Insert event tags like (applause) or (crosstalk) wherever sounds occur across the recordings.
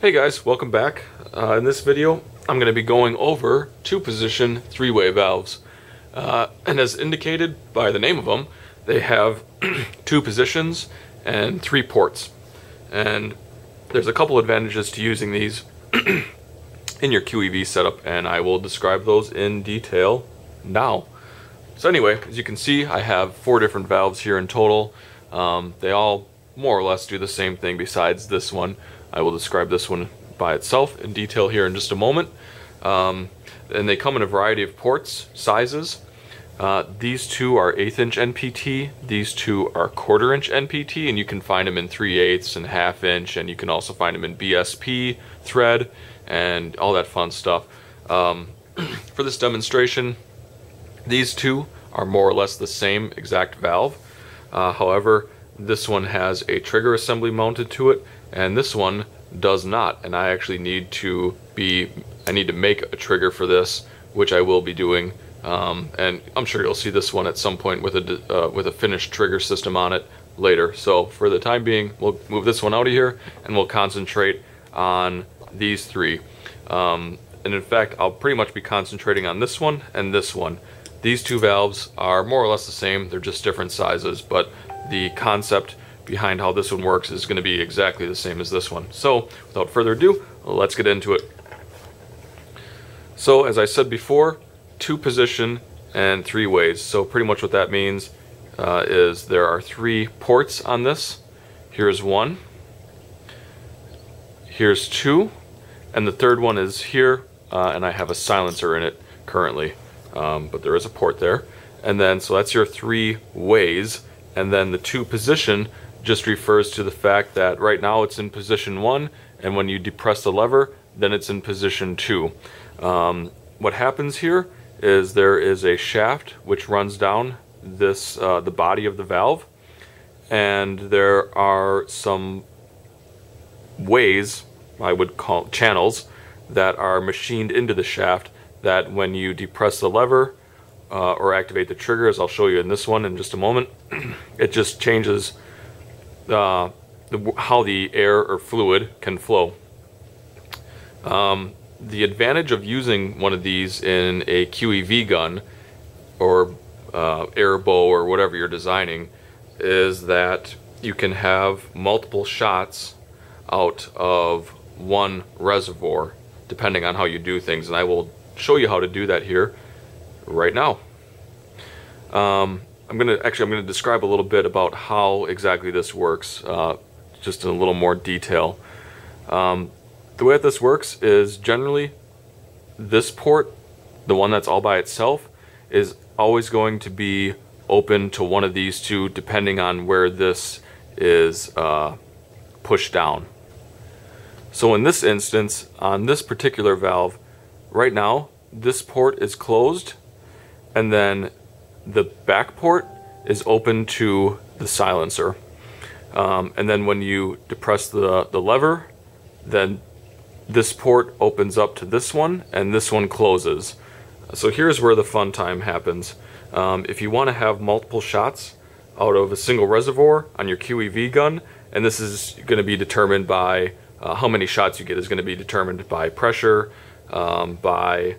Hey guys, welcome back. Uh, in this video, I'm going to be going over two-position three-way valves. Uh, and as indicated by the name of them, they have (clears throat) two positions and three ports. And there's a couple advantages to using these (clears throat) in your QEV setup, and I will describe those in detail now. So anyway, as you can see, I have four different valves here in total. Um, they all more or less do the same thing besides this one. I will describe this one by itself in detail here in just a moment. Um, and they come in a variety of ports, sizes. Uh, these two are eighth inch NPT, these two are quarter inch NPT, and you can find them in 3 eighths and half inch, and you can also find them in BSP, thread, and all that fun stuff. Um, (clears throat) for this demonstration, these two are more or less the same exact valve. Uh, however, this one has a trigger assembly mounted to it, and this one does not. And I actually need to be, I need to make a trigger for this, which I will be doing. Um, and I'm sure you'll see this one at some point with a uh, with a finished trigger system on it later. So for the time being, we'll move this one out of here, and we'll concentrate on these three. Um, and in fact, I'll pretty much be concentrating on this one and this one. These two valves are more or less the same, they're just different sizes, but the concept behind how this one works is going to be exactly the same as this one. So without further ado, let's get into it. So as I said before, two position and three ways. So pretty much what that means uh, is there are three ports on this. Here's one, here's two, and the third one is here, uh, and I have a silencer in it currently, um, but there is a port there. And then, so that's your three ways, and then the two position just refers to the fact that right now it's in position one, and when you depress the lever, then it's in position two. Um, what happens here is there is a shaft which runs down this uh, the body of the valve, and there are some ways I would call channels that are machined into the shaft that when you depress the lever uh, or activate the trigger, as I'll show you in this one in just a moment, (clears throat) it just changes uh, the, how the air or fluid can flow. Um, the advantage of using one of these in a QEV gun or uh, air bow or whatever you're designing is that you can have multiple shots out of one reservoir depending on how you do things and I will show you how to do that here right now. Um, I'm gonna actually I'm gonna describe a little bit about how exactly this works, uh, just in a little more detail. Um, the way that this works is generally this port, the one that's all by itself, is always going to be open to one of these two depending on where this is uh, pushed down. So in this instance, on this particular valve, right now, this port is closed and then the back port is open to the silencer. Um, and then when you depress the, the lever, then this port opens up to this one and this one closes. So here's where the fun time happens. Um, if you want to have multiple shots out of a single reservoir on your QEV gun, and this is going to be determined by uh, how many shots you get is going to be determined by pressure, um, by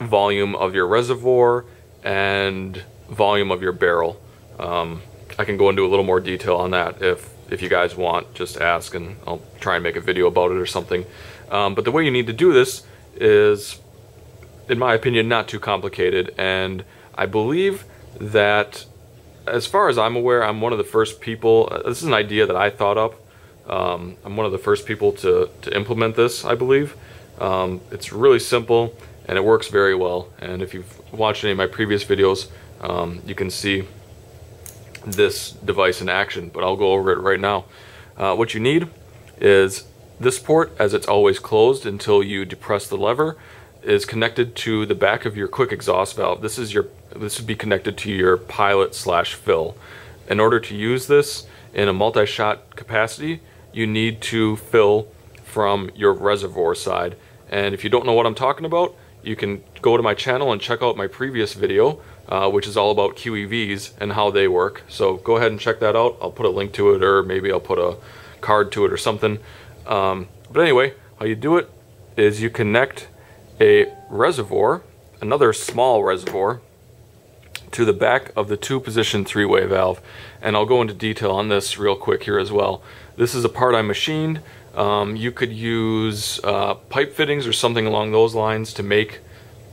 volume of your reservoir, and volume of your barrel. Um, I can go into a little more detail on that if if you guys want, just ask and I'll try and make a video about it or something. Um, but the way you need to do this is, in my opinion, not too complicated. And I believe that, as far as I'm aware, I'm one of the first people, uh, this is an idea that I thought up. Um, I'm one of the first people to, to implement this, I believe. Um, it's really simple and it works very well. And if you've watched any of my previous videos, um, you can see this device in action, but I'll go over it right now. Uh, what you need is this port, as it's always closed until you depress the lever, is connected to the back of your quick exhaust valve. This is your this would be connected to your pilot slash fill. In order to use this in a multi-shot capacity, you need to fill from your reservoir side. And if you don't know what I'm talking about, you can go to my channel and check out my previous video, uh, which is all about QEVs and how they work. So go ahead and check that out. I'll put a link to it or maybe I'll put a card to it or something. Um, but anyway, how you do it is you connect a reservoir, another small reservoir, to the back of the two position three way valve. And I'll go into detail on this real quick here as well. This is a part I machined. Um, you could use uh, pipe fittings or something along those lines to make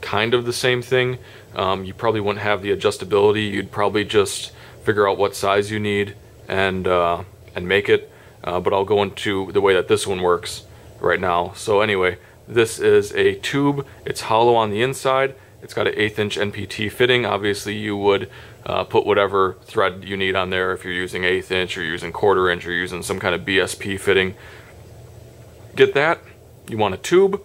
kind of the same thing. Um, you probably wouldn't have the adjustability. You'd probably just figure out what size you need and uh, and make it. Uh, but I'll go into the way that this one works right now. So anyway, this is a tube. It's hollow on the inside. It's got an eighth inch NPT fitting. Obviously you would uh, put whatever thread you need on there if you're using eighth inch or using quarter inch or using some kind of BSP fitting. Get that. You want a tube.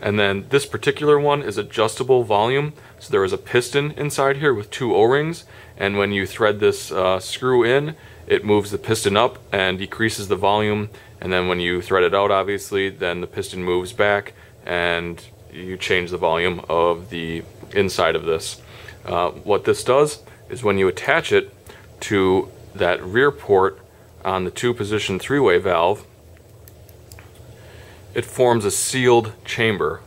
And then this particular one is adjustable volume. So there is a piston inside here with two O-rings. And when you thread this uh, screw in, it moves the piston up and decreases the volume. And then when you thread it out, obviously, then the piston moves back and you change the volume of the inside of this. Uh, what this does is when you attach it to that rear port on the two position three-way valve, it forms a sealed chamber.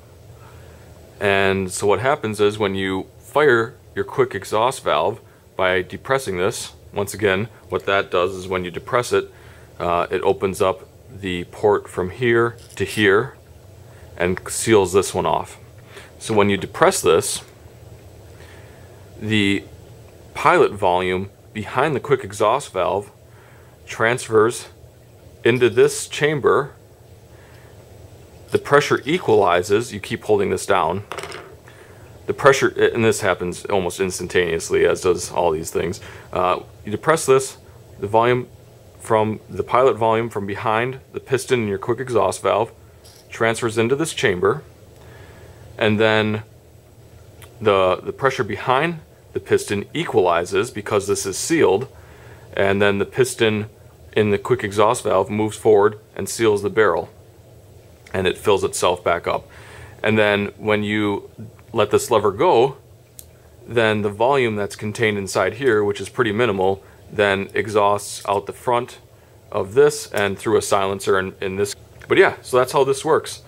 And so what happens is when you fire your quick exhaust valve by depressing this, once again, what that does is when you depress it, uh, it opens up the port from here to here and seals this one off. So when you depress this, the pilot volume behind the quick exhaust valve transfers into this chamber. The pressure equalizes, you keep holding this down. The pressure, and this happens almost instantaneously, as does all these things. Uh, you depress this, the volume from the pilot volume from behind the piston in your quick exhaust valve transfers into this chamber and then the the pressure behind the piston equalizes because this is sealed and then the piston in the quick exhaust valve moves forward and seals the barrel and it fills itself back up. And then when you let this lever go then the volume that's contained inside here which is pretty minimal then exhausts out the front of this and through a silencer in, in this. But yeah so that's how this works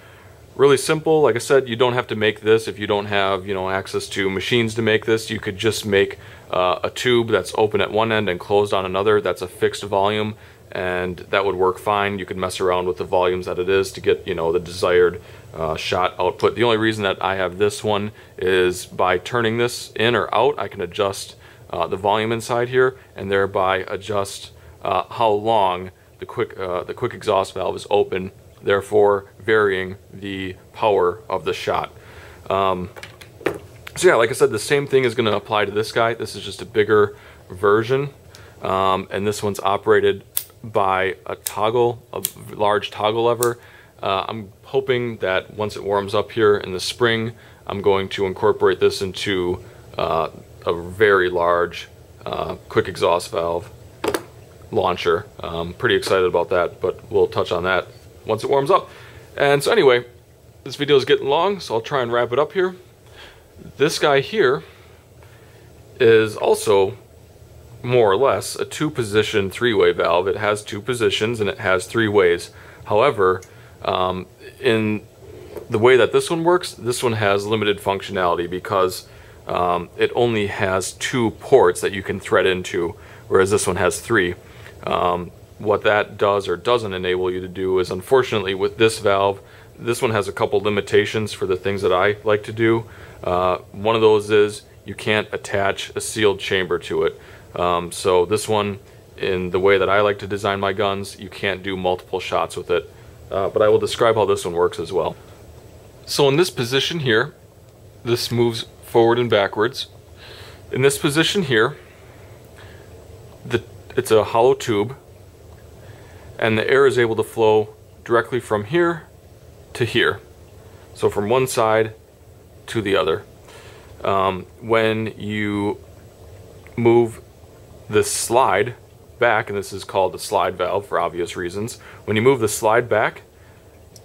really simple. Like I said, you don't have to make this if you don't have you know access to machines to make this. You could just make uh, a tube that's open at one end and closed on another. That's a fixed volume, and that would work fine. You could mess around with the volumes that it is to get you know the desired uh, shot output. The only reason that I have this one is by turning this in or out, I can adjust uh, the volume inside here and thereby adjust uh, how long the quick uh, the quick exhaust valve is open therefore varying the power of the shot. Um, so yeah, like I said, the same thing is going to apply to this guy. This is just a bigger version, um, and this one's operated by a toggle, a large toggle lever. Uh, I'm hoping that once it warms up here in the spring, I'm going to incorporate this into uh, a very large uh, quick exhaust valve launcher. I'm pretty excited about that, but we'll touch on that once it warms up. And so anyway, this video is getting long, so I'll try and wrap it up here. This guy here is also more or less a two position three way valve. It has two positions and it has three ways. However, um, in the way that this one works, this one has limited functionality because um, it only has two ports that you can thread into, whereas this one has three. Um, what that does or doesn't enable you to do is unfortunately with this valve, this one has a couple limitations for the things that I like to do. Uh, one of those is you can't attach a sealed chamber to it. Um, so this one, in the way that I like to design my guns, you can't do multiple shots with it. Uh, but I will describe how this one works as well. So in this position here, this moves forward and backwards. In this position here, the, it's a hollow tube and the air is able to flow directly from here to here. So from one side to the other. Um, when you move the slide back, and this is called the slide valve for obvious reasons, when you move the slide back,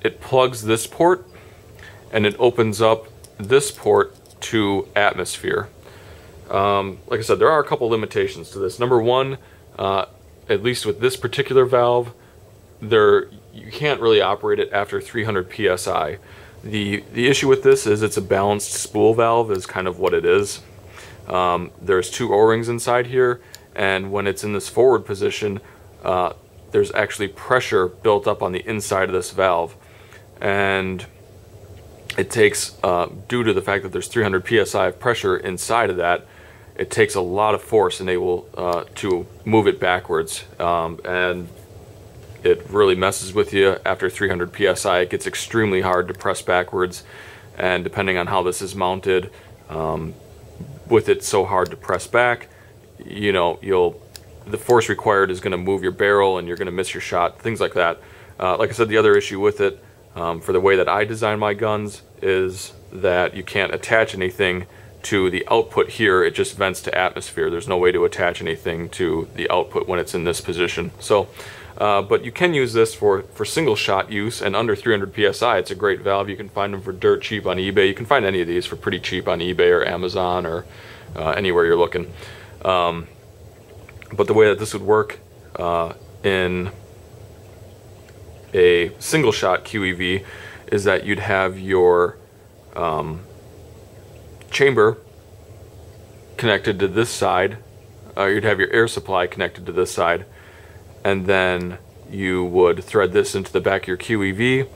it plugs this port and it opens up this port to atmosphere. Um, like I said, there are a couple limitations to this. Number one, uh, at least with this particular valve, there you can't really operate it after 300 psi. The, the issue with this is it's a balanced spool valve is kind of what it is. Um, there's two O-rings inside here and when it's in this forward position uh, there's actually pressure built up on the inside of this valve and it takes uh, due to the fact that there's 300 psi of pressure inside of that it takes a lot of force and able uh, to move it backwards um, and it really messes with you. After 300 psi it gets extremely hard to press backwards. And depending on how this is mounted um, with it so hard to press back you know you'll the force required is going to move your barrel and you're going to miss your shot things like that. Uh, like I said the other issue with it um, for the way that I design my guns is that you can't attach anything to the output here. It just vents to atmosphere. There's no way to attach anything to the output when it's in this position. So uh, but you can use this for, for single shot use and under 300 psi. It's a great valve. You can find them for dirt cheap on eBay. You can find any of these for pretty cheap on eBay or Amazon or uh, anywhere you're looking. Um, but the way that this would work uh, in a single shot QEV is that you'd have your um, chamber connected to this side, uh, you'd have your air supply connected to this side, and then you would thread this into the back of your QEV.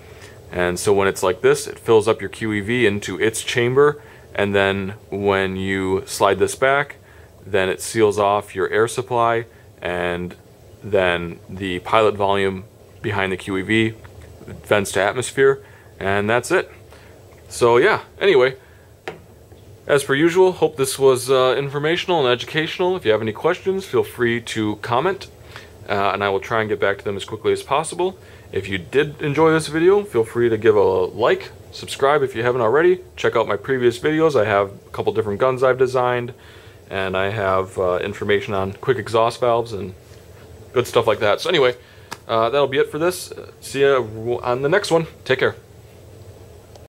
And so when it's like this, it fills up your QEV into its chamber. And then when you slide this back, then it seals off your air supply and then the pilot volume behind the QEV vents to atmosphere and that's it. So yeah, anyway, as per usual, hope this was uh, informational and educational. If you have any questions, feel free to comment uh, and I will try and get back to them as quickly as possible. If you did enjoy this video, feel free to give a like, subscribe if you haven't already. Check out my previous videos. I have a couple different guns I've designed, and I have uh, information on quick exhaust valves and good stuff like that. So anyway, uh, that'll be it for this. See you on the next one. Take care.